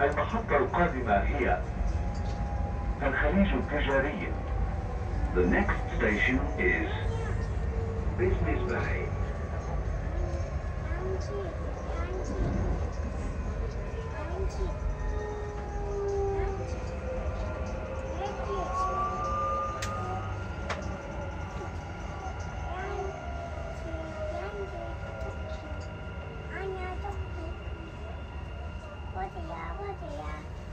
المحطة القادمة هي الخليج التجاري. The next station is Business Bay. 快点呀快点呀。